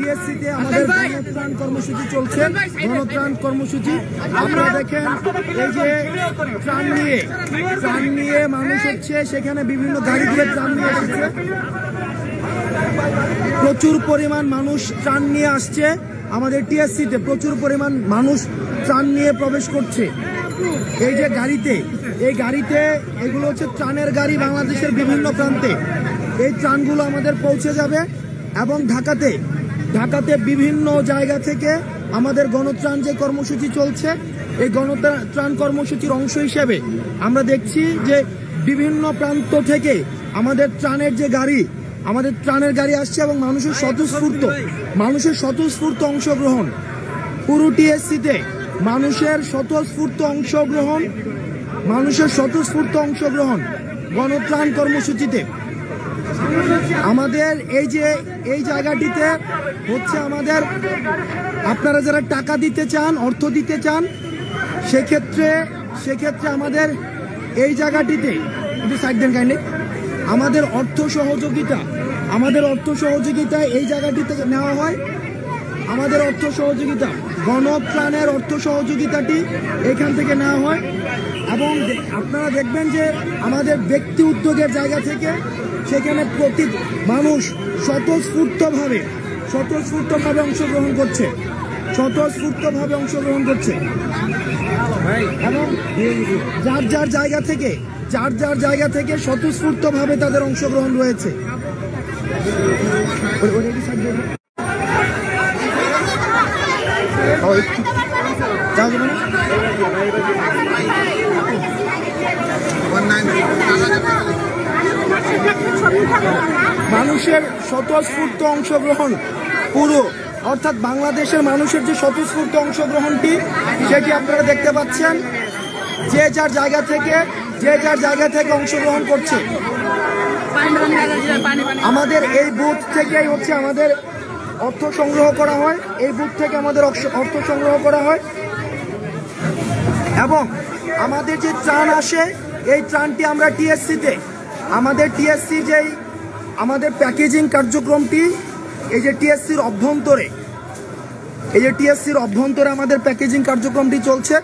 টিএসসিতে আমাদের গণত্রাণ কর্মসূচি চলছে। গণত্রাণ কর্মসূচি আপনারা দেখেন এই যে ত্রাণ নিয়ে ত্রাণ নিয়ে মানুষ হচ্ছে সেখানে বিভিন্ন গাড়ি দিয়ে ত্রাণ নিয়ে এসেছে প্রচুর পরিমাণ মানুষ ত্রাণ নিয়ে আসছে। আমাদের টিএসসিতে প্রচুর পরিমাণ মানুষ ত্রাণ নিয়ে প্রবেশ করছে। এই যে গাড়িতে এই গাড়িতে এগুলো হচ্ছে ত্রাণের গাড়ি বাংলাদেশের বিভিন্ন প্রান্তে। এই ত্রাণগুলো আমাদের পৌঁছে যাবে এবং ঢাকাতে ঢাকাতে বিভিন্ন জায়গা থেকে আমাদের গণত্রাণ যে কর্মসূচি চলছে, এই গণত্রাণ কর্মসূচির অংশ হিসেবে আমরা দেখছি যে বিভিন্ন প্রান্ত থেকে আমাদের ত্রাণের যে গাড়ি, আমাদের ত্রাণের গাড়ি আসছে এবং মানুষের স্বতঃস্ফূর্ত মানুষের স্বতঃস্ফূর্ত অংশগ্রহণ। পুরো টিএসসিতে মানুষের স্বতঃস্ফূর্ত অংশগ্রহণ, মানুষের স্বতঃস্ফূর্ত অংশগ্রহণ গণত্রাণ কর্মসূচিতে। আমাদের এই যে, এই জায়গাটিতে হচ্ছে আমাদের, আপনারা যারা টাকা দিতে চান, অর্থ দিতে চান, সেক্ষেত্রে সেক্ষেত্রে আমাদের এই জায়গাটিতে, একটু সাইড দেন কাইন্ডলি আমাদের অর্থ সহযোগিতা, আমাদের অর্থ সহযোগিতা এই জায়গাটিতে নেওয়া হয়। আমাদের অর্থ সহযোগিতা গণপ্রাণের অর্থ সহযোগিতাটি এখান থেকে নেওয়া হয়। এবং আপনারা দেখবেন যে আমাদের ব্যক্তি উদ্যোগের জায়গা থেকে সেখানে প্রতি মানুষ স্বতঃস্ফূর্তভাবে স্বতঃস্ফূর্তভাবে অংশগ্রহণ করছে। স্বতঃস্ফূর্তভাবে অংশগ্রহণ করছে। এবং যার যার জায়গা থেকে যার যার জায়গা থেকে স্বতঃস্ফূর্তভাবে তাদের অংশগ্রহণ রয়েছে। মানুষের স্বতঃস্ফূর্ত অংশগ্রহণ পুরো, অর্থাৎ বাংলাদেশের মানুষের যে স্বতঃস্ফূর্ত অংশগ্রহণটি, সেটি আপনারা দেখতে পাচ্ছেন। যে যার জায়গা থেকে, যে যার জায়গা থেকে অংশগ্রহণ করছে। আমাদের এই বুথ থেকেই হচ্ছে আমাদের অর্থ সংগ্রহ করা হয়। এই বুথ থেকে আমাদের অর্থ সংগ্রহ করা হয়। এবং আমাদের যে ত্রাণ আসে, এই ত্রাণটি আমরা টিএসসিতে আমাদের টিএসসি যেই আমাদের প্যাকেজিং কার্যক্রমটি, এই যে টিএসসির অভ্যন্তরে, এই যে টিএসসির অভ্যন্তরে আমাদের প্যাকেজিং কার্যক্রমটি চলছে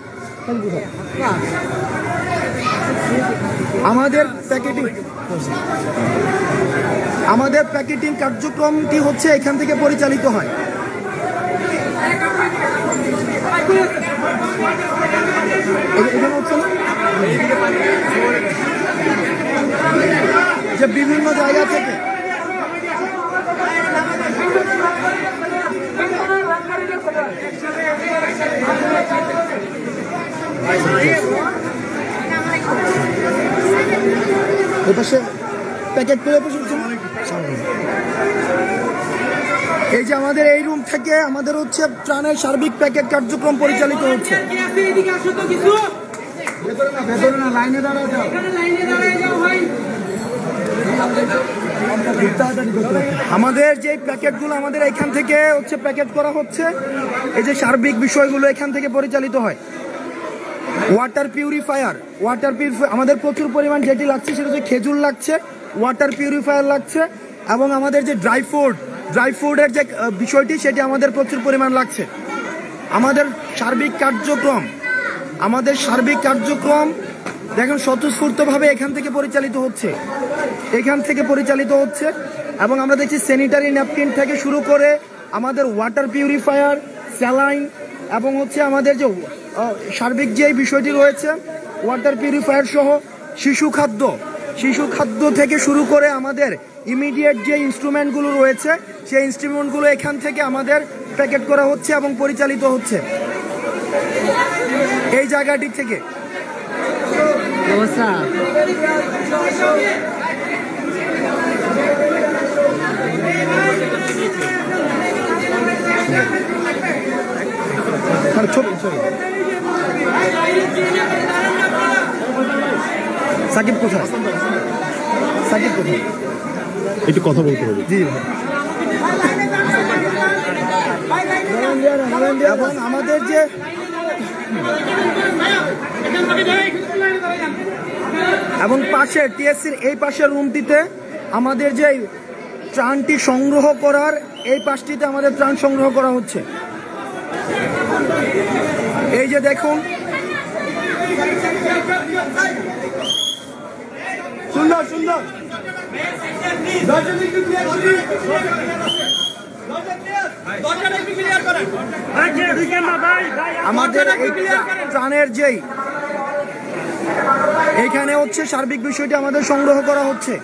আমাদের প্যাকেটিং আমাদের প্যাকেটিং কার্যক্রমটি হচ্ছে এখান থেকে পরিচালিত হয় হচ্ছে না? যে বিভিন্ন জায়গা থেকে এপাশে প্যাকেট করে হচ্ছে এই যে আমাদের এই রুম থেকে আমাদের হচ্ছে ত্রাণের সার্বিক প্যাকেট কার্যক্রম পরিচালিত হচ্ছে। ভেতরে না লাইনে দাঁড়ায় লাইনে দাঁড়ায় যাও ভাই। আমাদের যে প্যাকেটগুলো আমাদের এখান থেকে হচ্ছে প্যাকেট করা হচ্ছে, এই যে সার্বিক বিষয়গুলো এখান থেকে পরিচালিত হয়। ওয়াটার পিউরিফায়ার ওয়াটার পিউরিফায়ার আমাদের প্রচুর পরিমাণ যেটি লাগছে সেটা হচ্ছে খেজুর লাগছে ওয়াটার পিউরিফায়ার লাগছে, এবং আমাদের যে ড্রাই ফ্রুট ড্রাই ফ্রুটের যে বিষয়টি সেটি আমাদের প্রচুর পরিমাণ লাগছে। আমাদের সার্বিক কার্যক্রম, আমাদের সার্বিক কার্যক্রম দেখেন, স্বতঃস্ফূর্তভাবে এখান থেকে পরিচালিত হচ্ছে। এখান থেকে পরিচালিত হচ্ছে এবং আমরা দেখছি স্যানিটারি ন্যাপকিন থেকে শুরু করে আমাদের ওয়াটার পিউরিফায়ার স্যালাইন এবং হচ্ছে আমাদের যে সার্বিক যে বিষয়টি রয়েছে ওয়াটার পিউরিফায়ার সহ শিশু খাদ্য। শিশু খাদ্য থেকে শুরু করে আমাদের ইমিডিয়েট যে ইনস্ট্রুমেন্টগুলো রয়েছে, সেই ইনস্ট্রুমেন্টগুলো এখান থেকে আমাদের প্যাকেট করা হচ্ছে এবং পরিচালিত হচ্ছে। এই জায়গাটি থেকে। মানে ছবি সাকিব কোথায়? সাকিব কোথায়? একটু কথা বলতে হবে। জি এবং আমাদের যে এবং পাশে টিএসসির এই পাশের রুমটিতে আমাদের যে ত্রাণটি সংগ্রহ করার, এই পাশটিতে আমাদের ত্রাণ সংগ্রহ করা হচ্ছে। এই যে দেখুন। সুন্দর সুন্দর। আমাদের এই ত্রাণের যেই এইখানে হচ্ছে সার্বিক বিষয়টি আমাদের সংগ্রহ করা হচ্ছে।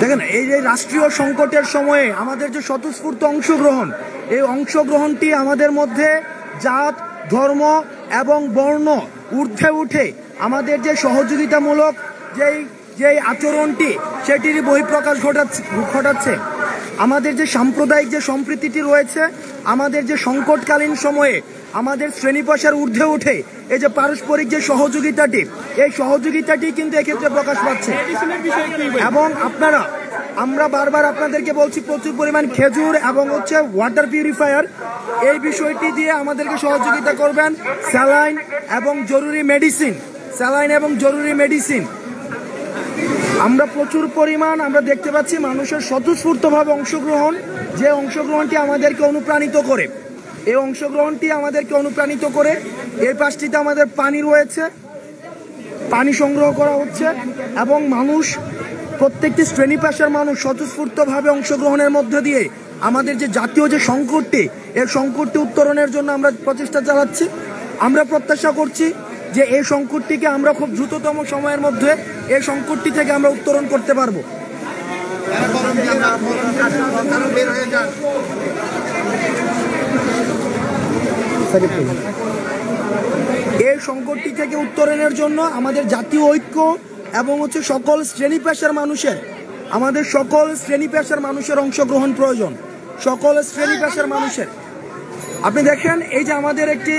দেখেন, এই যে রাষ্ট্রীয় সংকটের সময়ে আমাদের যে স্বতঃস্ফূর্ত অংশগ্রহণ, এই অংশগ্রহণটি আমাদের মধ্যে জাত, ধর্ম এবং বর্ণ ঊর্ধ্বে উঠে আমাদের যে সহযোগিতামূলক যেই যেই আচরণটি, সেটিরই বহিঃপ্রকাশ ঘটাচ্ছে ঘটাচ্ছে। আমাদের যে সাম্প্রদায়িক যে সম্প্রীতিটি রয়েছে, আমাদের যে সংকটকালীন সময়ে আমাদের শ্রেণি পেশার ঊর্ধ্বে উঠে এই যে পারস্পরিক যে সহযোগিতাটি, এই সহযোগিতাটি কিন্তু এক্ষেত্রে প্রকাশ পাচ্ছে। এবং আপনারা আমরা বারবার আপনাদেরকে বলছি, প্রচুর পরিমাণ খেজুর এবং হচ্ছে ওয়াটার পিউরিফায়ার এই বিষয়টি দিয়ে আমাদেরকে সহযোগিতা করবেন স্যালাইন এবং জরুরি মেডিসিন স্যালাইন এবং জরুরি মেডিসিন আমরা প্রচুর পরিমাণ, আমরা দেখতে পাচ্ছি মানুষের স্বতঃস্ফূর্তভাবে অংশগ্রহণ, যে অংশগ্রহণটি আমাদেরকে অনুপ্রাণিত করে। এই অংশগ্রহণটি আমাদেরকে অনুপ্রাণিত করে, এই পাশটিতে আমাদের পানি রয়েছে, পানি সংগ্রহ করা হচ্ছে এবং মানুষ প্রত্যেকটি শ্রেণি পেশার মানুষ স্বতঃস্ফূর্তভাবে অংশগ্রহণের মধ্য দিয়ে আমাদের যে জাতীয় যে সংকটটি এই সংকটটি উত্তরণের জন্য আমরা প্রচেষ্টা চালাচ্ছি। আমরা প্রত্যাশা করছি যে এই সংকটটিকে আমরা খুব দ্রুততম সময়ের মধ্যে এই সংকটটি থেকে আমরা উত্তরণ করতে পারব। এই সংকটটি থেকে উত্তরণের জন্য আমাদের জাতীয় ঐক্য এবং হচ্ছে সকল শ্রেণি পেশার মানুষের, আমাদের সকল শ্রেণি পেশার মানুষের অংশগ্রহণ প্রয়োজন। সকল শ্রেণি পেশার মানুষের। আপনি দেখেন এই যে আমাদের একটি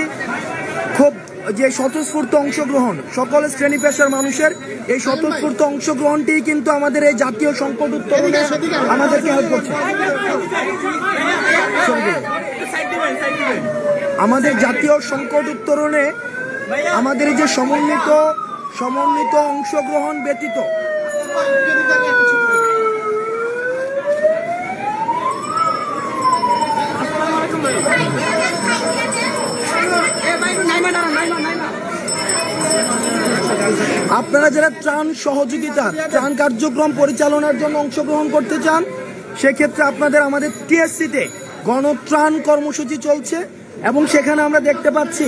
খুব যে স্বতঃস্ফূর্ত অংশগ্রহণ, সকল শ্রেণি পেশার মানুষের, এই স্বতঃস্ফূর্ত অংশগ্রহণটি কিন্তু আমাদের এই জাতীয় সংকট উত্তরণে আমাদেরকে হেল্প করছে। আমাদের জাতীয় সংকট উত্তরণে আমাদের যে সমন্বিত সমন্বিত অংশগ্রহণ ব্যতীত। আপনারা যারা ত্রাণ সহযোগিতা, ত্রাণ কার্যক্রম পরিচালনার জন্য অংশগ্রহণ করতে চান, সেক্ষেত্রে আপনাদের আমাদের টিএসসিতে গণত্রাণ কর্মসূচি চলছে এবং সেখানে আমরা দেখতে পাচ্ছি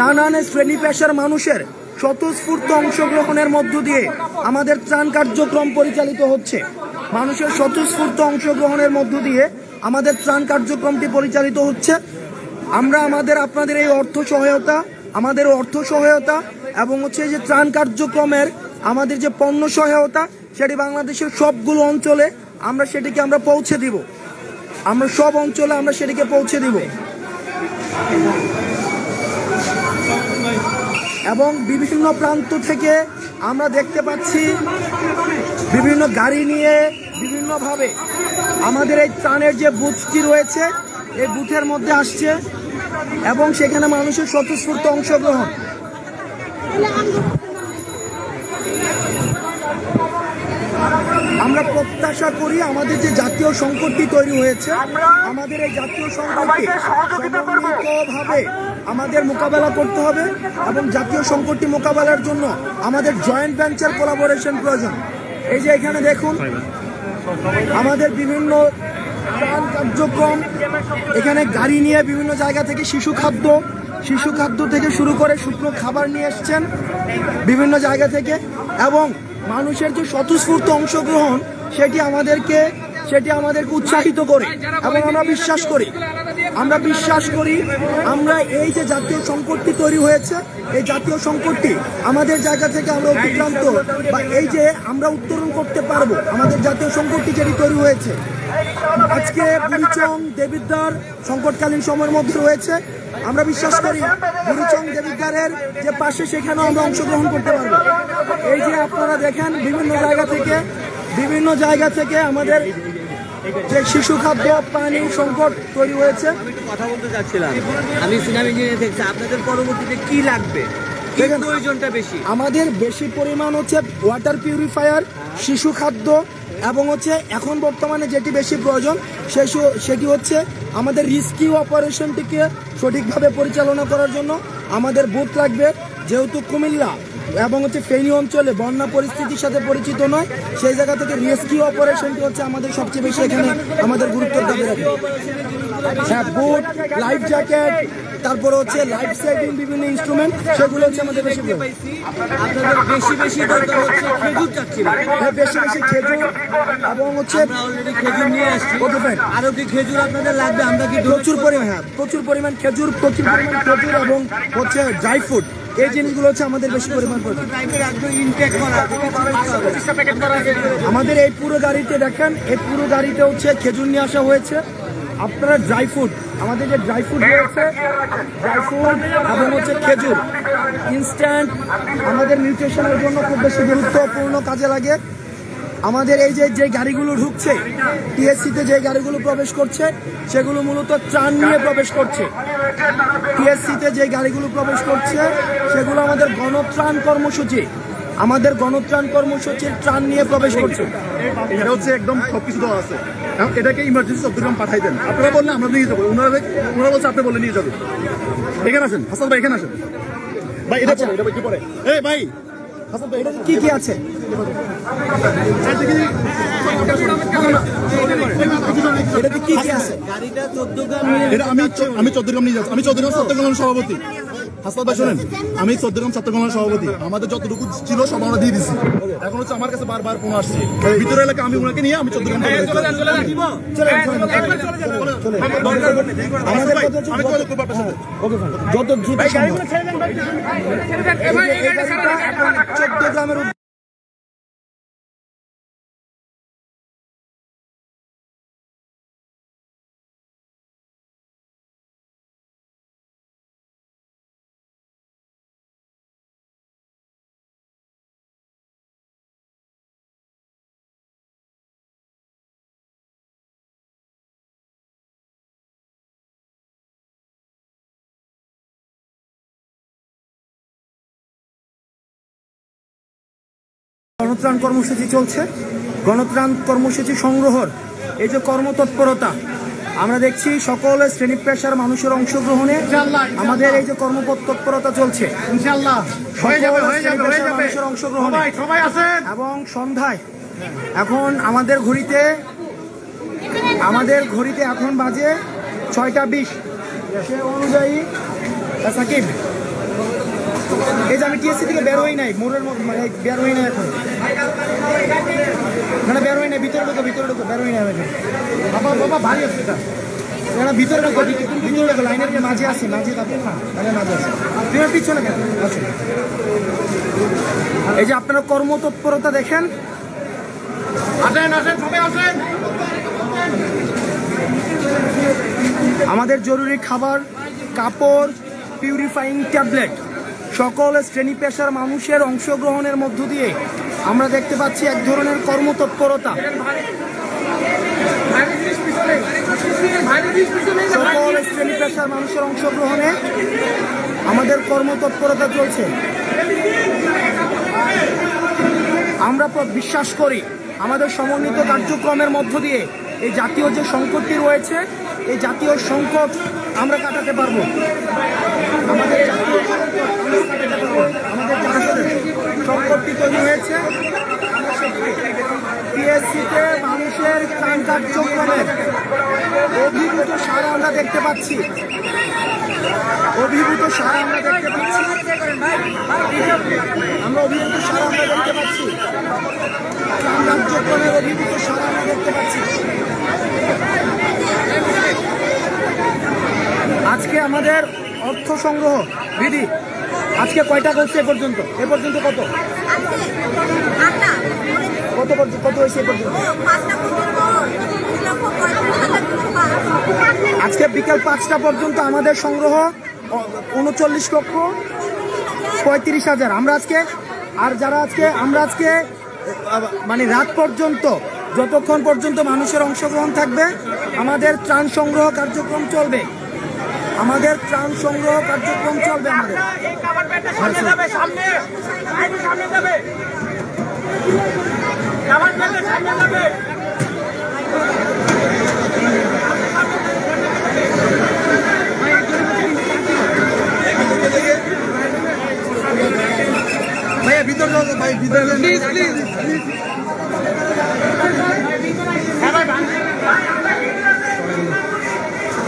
নানান শ্রেণি পেশার মানুষের স্বতঃস্ফূর্ত অংশগ্রহণের মধ্য দিয়ে আমাদের ত্রাণ কার্যক্রম পরিচালিত হচ্ছে। মানুষের স্বতঃস্ফূর্ত অংশগ্রহণের মধ্য দিয়ে আমাদের ত্রাণ কার্যক্রমটি পরিচালিত হচ্ছে। আমরা আমাদের, আপনাদের এই অর্থ সহায়তা, আমাদের অর্থ সহায়তা এবং হচ্ছে যে ত্রাণ কার্যক্রমের আমাদের যে পণ্য সহায়তা, সেটি বাংলাদেশের সবগুলো অঞ্চলে আমরা সেটিকে আমরা পৌঁছে দিব। আমরা সব অঞ্চলে আমরা সেটিকে পৌঁছে দিব। এবং বিভিন্ন প্রান্ত থেকে আমরা দেখতে পাচ্ছি বিভিন্ন গাড়ি নিয়ে বিভিন্নভাবে আমাদের এই ত্রাণের যে বুথটি রয়েছে এই বুথের মধ্যে আসছে এবং সেখানে মানুষের স্বতঃস্ফূর্ত অংশগ্রহণ। আমরা প্রত্যাশা করি আমাদের যে জাতীয় সংকটটি তৈরি হয়েছে আমাদের এই জাতীয় সংকটটি সমন্বিতভাবে আমাদের মোকাবেলা করতে হবে এবং জাতীয় সংকটটি মোকাবেলার জন্য আমাদের জয়েন্ট ভেঞ্চার কোলাবোরেশন প্রয়োজন। এই যে এখানে দেখুন, আমাদের বিভিন্ন কার্যক্রম, এখানে গাড়ি নিয়ে বিভিন্ন জায়গা থেকে শিশু খাদ্য শিশু খাদ্য থেকে শুরু করে শুকনো খাবার নিয়ে এসছেন বিভিন্ন জায়গা থেকে এবং মানুষের যে স্বতঃস্ফূর্ত অংশগ্রহণ, সেটি আমাদেরকে সেটি আমাদেরকে উৎসাহিত করে এবং আমরা বিশ্বাস করি। আমরা বিশ্বাস করি, আমরা এই যে জাতীয় সংকটটি তৈরি হয়েছে, এই জাতীয় সংকটটি আমাদের জায়গা থেকে আমরা অতিক্রান্ত, বা এই যে আমরা উত্তরণ করতে পারব, আমাদের জাতীয় সংকটটি যেটি তৈরি হয়েছে। আজকে বুড়িচং দেবিদ্বার সংকটকালীন সময়ের মধ্যে রয়েছে। আমরা বিশ্বাস করি বুড়িচং দেবিদ্বারের যে পাশে সেখানেও আমরা অংশগ্রহণ করতে পারব। এই যে আপনারা দেখেন, বিভিন্ন জায়গা থেকে, বিভিন্ন জায়গা থেকে আমাদের যে শিশু খাদ্য পানি সংকট তৈরি হয়েছে। কথা বলতে চাচ্ছিলাম। আমি সিনেমা ইঞ্জিনিয়ার দেখছি আপনাদের পরবর্তীতে কি লাগবে? প্রয়োজনটা বেশি? আমাদের বেশি পরিমাণ হচ্ছে ওয়াটার পিউরিফায়ার শিশু খাদ্য এবং হচ্ছে এখন বর্তমানে যেটি বেশি প্রয়োজন সেসু- সেটি হচ্ছে আমাদের রিস্কিউ অপারেশনটিকে সঠিকভাবে পরিচালনা করার জন্য আমাদের বুথ লাগবে। যেহেতু কুমিল্লা এবং হচ্ছে ফেনী অঞ্চলে বন্যা পরিস্থিতির সাথে পরিচিত নয় সেই জায়গা থেকে রেস্কিউ অপারেশনটি হচ্ছে আমাদের সবচেয়ে বেশি এখানে আমাদের গুরুত্ব দাবি রাখে। হ্যাঁ বুট লাইফ জ্যাকেট তারপরে হচ্ছে লাইফ সেভিং বিভিন্ন ইনস্ট্রুমেন্ট সেগুলো হচ্ছে আমাদের বেশি আপনাদের বেশি বেশি দরকার হচ্ছে খেজুর হ্যাঁ, বেশি বেশি খেজুর এবং হচ্ছে অলরেডি খেজুর নিয়ে আসছি। Okay, fine. আরও কি খেজুর আপনাদের লাগবে? আমরা কি প্রচুর পরিমাণ হ্যাঁ প্রচুর পরিমাণ খেজুর প্রচুর পরিমাণ খেজুর এবং হচ্ছে ড্রাই ফ্রুট এই জিনিসগুলো হচ্ছে আমাদের বেশি পরিমাণ আমাদের এই পুরো গাড়িতে দেখেন, এই পুরো গাড়িতে হচ্ছে খেজুর নিয়ে আসা হয়েছে। আপনারা ড্রাই ফ্রুট আমাদের যে ড্রাই ফ্রুট রয়েছে ড্রাই ফ্রুট এবং হচ্ছে খেজুর ইনস্ট্যান্ট আমাদের নিউট্রিশনের জন্য খুব বেশি গুরুত্বপূর্ণ কাজে লাগে। আমাদের এই যে যে গাড়িগুলো ঢুকছে টিএসসিতে যে গাড়িগুলো প্রবেশ করছে, সেগুলো মূলত ত্রাণ নিয়ে প্রবেশ করছে। টিএসসিতে যে গাড়িগুলো প্রবেশ করছে, সেগুলো আমাদের গণত্রাণ কর্মসূচি। আমাদের গণত্রাণ কর্মসূচির ত্রাণ নিয়ে প্রবেশ করছে। এটা হচ্ছে একদম সবকিছু দেওয়া আছে। এটাকে ইমার্জেন্সি চট্টগ্রাম পাঠাই দেন। আপনারা বললেন আমরা নিয়ে যাব। ওনারা ওনারা বলছে আপনি বলে নিয়ে যাবেন। এখানে আসেন। হাসান ভাই, এখানে আসেন। ভাই, এটা এটা কি পরে এই ভাই কি কি আছে? আমি চৌদ্দগ্রাম নিয়ে যাচ্ছি। আমি চৌদ্দগ্রাম চট্টগ্রাম সভাপতি। হাসপাত ভাই শোনেন আমি চট্টগ্রাম চট্টগ্রাম সভাপতি আমাদের যতটুকু ছিল সব আমরা দিয়ে দিচ্ছি এখন হচ্ছে আমার কাছে বারবার ফোন আসছে ভিতরে এলাকা আমি ওনাকে নিয়ে আমি চৌদ্দগ্রাম যত। গণত্রাণ কর্মসূচি চলছে। গণত্রাণ কর্মসূচি সংগ্রহর এই যে কর্মতৎপরতা আমরা দেখছি সকল শ্রেণি পেশার মানুষের অংশগ্রহণে আমাদের এই যে কর্মতৎপরতা চলছে। মানুষের অংশগ্রহণে এবং সন্ধ্যায় এখন আমাদের ঘড়িতে আমাদের ঘড়িতে এখন বাজে ছয়টা বিশ। সে অনুযায়ী সাকিব এই যে আমি টিএসসি থেকে বের হই নাই, মোড়ের মানে বের হই নাই এখন। না বের হই নাই, ভিতরে ঢুকো ভিতরে ঢুকো, বের হই আমি এখন। বাবা বাবা, ভারী না ভিতরে মাঝে মাঝে না লাইনের মাঝে পিছনে আচ্ছা। এই যে আপনারা কর্মতৎপরতা দেখেন। আমাদের জরুরি খাবার, কাপড় পিউরিফাইং ট্যাবলেট সকল শ্রেণি পেশার মানুষের অংশগ্রহণের মধ্য দিয়ে আমরা দেখতে পাচ্ছি এক ধরনের কর্মতৎপরতা। সকল শ্রেণি পেশার মানুষের অংশগ্রহণে আমাদের কর্মতৎপরতা চলছে। আমরা বিশ্বাস করি, আমাদের সমন্বিত কার্যক্রমের মধ্য দিয়ে এই জাতীয় যে সংকটটি রয়েছে এই জাতীয় সংকট আমরা কাটাতে পারব। আমাদের জাতীয়। আমাদের সংকটটি তৈরি হয়েছে। পিএসসিতে মানুষের কার্যক্রমের অভিভূত সারা আমরা দেখতে পাচ্ছি। অভিভূত সারা আমরা দেখতে পাচ্ছি। আমরা অভিভূত সারা আমরা দেখতে পাচ্ছি। কার্যক্রমের অভিভূত সারা আমরা দেখতে পাচ্ছি। আজকে আমাদের অর্থ সংগ্রহ দিদি আজকে কয়টা করছে এ পর্যন্ত? এ পর্যন্ত কত? কত কত হয়েছে এ পর্যন্ত? আজকে বিকেল পাঁচটা পর্যন্ত আমাদের সংগ্রহ উনচল্লিশ লক্ষ পঁয়ত্রিশ হাজার। আমরা আজকে, আর যারা আজকে, আমরা আজকে মানে রাত পর্যন্ত, যতক্ষণ পর্যন্ত মানুষের অংশগ্রহণ থাকবে, আমাদের ত্রাণ সংগ্রহ কার্যক্রম চলবে। আমাদের ত্রাণ সংগ্রহ কার্যক্রম চলবে আমাদের ভাইয়া ভিতরে ভাই ভিতরে যান।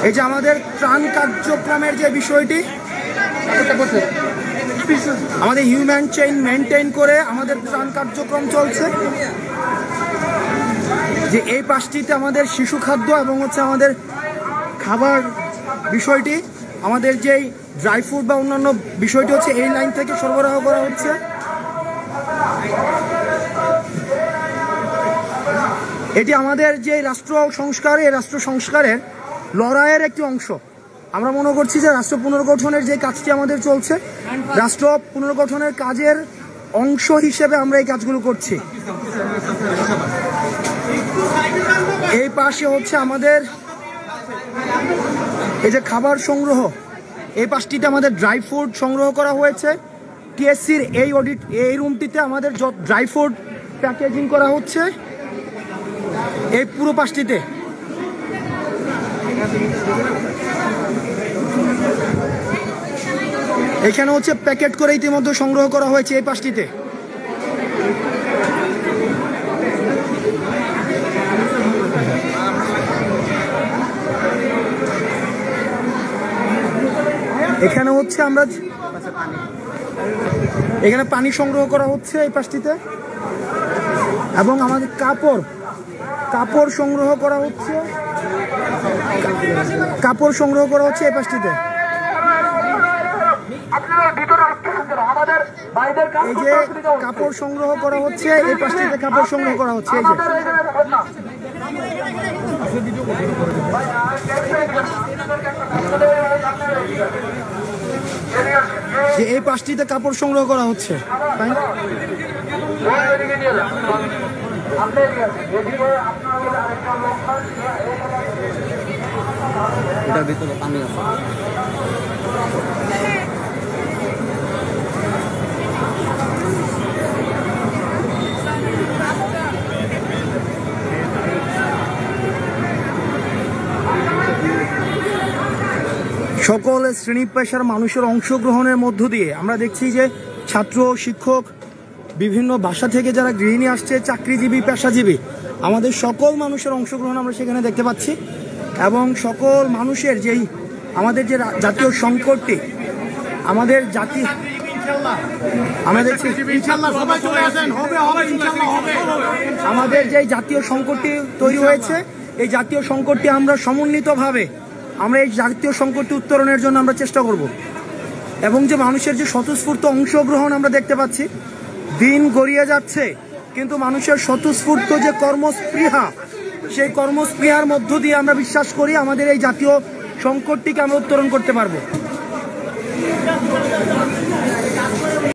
এই যে আমাদের ত্রাণ কার্যক্রমের যে বিষয়টি, আমাদের হিউম্যান চেইন মেনটেন করে আমাদের ত্রাণ কার্যক্রম চলছে। যে এই পাশটিতে আমাদের শিশু খাদ্য এবং হচ্ছে আমাদের খাবার বিষয়টি, আমাদের যেই ড্রাই ফ্রুট বা অন্যান্য বিষয়টি হচ্ছে এই লাইন থেকে সরবরাহ করা হচ্ছে। এটি আমাদের যে রাষ্ট্র সংস্কার, এই রাষ্ট্র সংস্কারের লড়াইয়ের একটি অংশ। আমরা মনে করছি যে রাষ্ট্র পুনর্গঠনের যে কাজটি আমাদের চলছে, রাষ্ট্র পুনর্গঠনের কাজের অংশ হিসেবে আমরা এই কাজগুলো করছি। এই পাশে হচ্ছে আমাদের এই যে খাবার সংগ্রহ, এই পাশটিতে আমাদের ড্রাই ফ্রুট সংগ্রহ করা হয়েছে। টিএসসির এই অডিট, এই রুমটিতে আমাদের ড্রাই ফ্রুট প্যাকেজিং করা হচ্ছে, এই পুরো পাশটিতে। এখানে হচ্ছে প্যাকেট করে ইতিমধ্যে সংগ্রহ করা হয়েছে এই পাশটিতে এখানে হচ্ছে আমরা এখানে পানি সংগ্রহ করা হচ্ছে এই পাশটিতে এবং আমাদের কাপড় কাপড় সংগ্রহ করা হচ্ছে। কাপড় সংগ্রহ করা হচ্ছে এই পাশটিতে। এই যে কাপড় সংগ্রহ করা হচ্ছে, এই পাশটিতে কাপড় সংগ্রহ করা হচ্ছে, এই যে। যে এই পাশটিতে কাপড় সংগ্রহ করা হচ্ছে এটার ভিতরে পানি আছে। সকল শ্রেণি পেশার মানুষের অংশগ্রহণের মধ্য দিয়ে আমরা দেখছি যে ছাত্র, শিক্ষক বিভিন্ন ভাষা থেকে যারা গৃহিণী আসছে চাকরিজীবী পেশাজীবী আমাদের সকল মানুষের অংশগ্রহণ আমরা সেখানে দেখতে পাচ্ছি। এবং সকল মানুষের যেই আমাদের যে জাতীয় সংকটটি আমাদের জাতি আমরা দেখছি আমাদের যে জাতীয় সংকটটি তৈরি হয়েছে এই জাতীয় সংকটটি আমরা সমন্বিতভাবে আমরা এই জাতীয় সংকটটি উত্তরণের জন্য আমরা চেষ্টা করব। এবং যে মানুষের যে স্বতঃস্ফূর্ত অংশগ্রহণ আমরা দেখতে পাচ্ছি দিন গড়িয়ে যাচ্ছে, কিন্তু মানুষের স্বতঃস্ফূর্ত যে কর্মস্পৃহা, সেই কর্মস্পৃহার মধ্য দিয়ে আমরা বিশ্বাস করি আমাদের এই জাতীয় সংকটটিকে আমরা উত্তরণ করতে পারব।